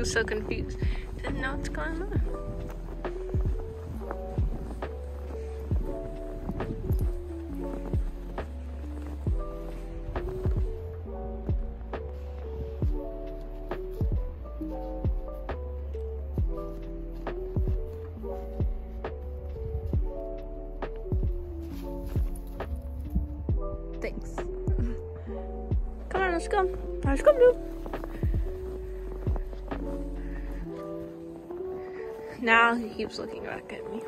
Who's so confused? Didn't know what's going on. Thanks. Come on, let's go. Let's go, dude. Now he keeps looking back at me.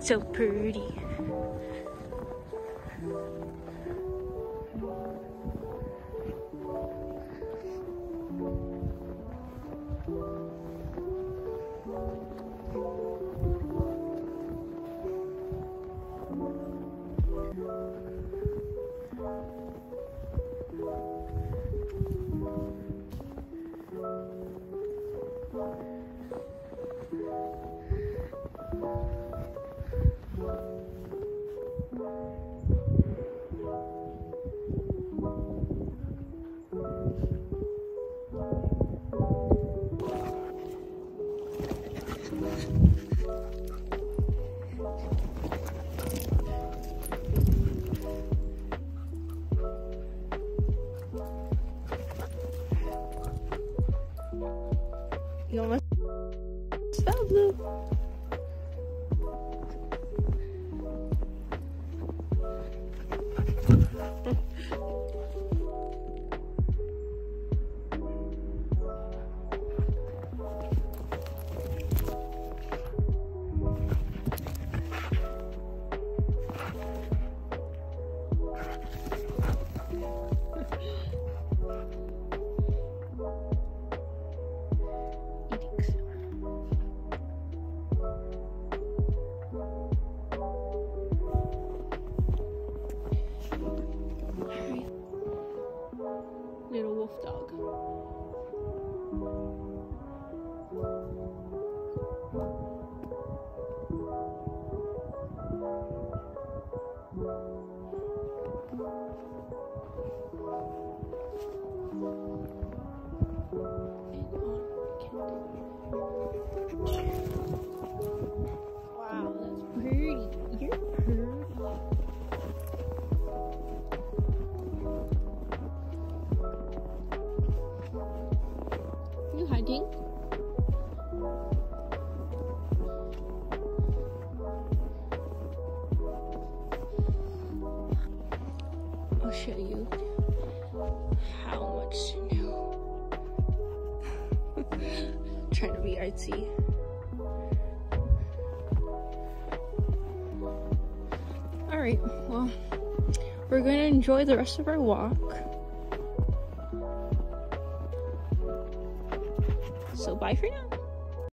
so pretty. Fell, Blue. Little wolf dog. Wow, I'll show you how much to know. Trying to be artsy. Alright, well, we're going to enjoy the rest of our walk. So, bye for now.